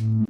Bye.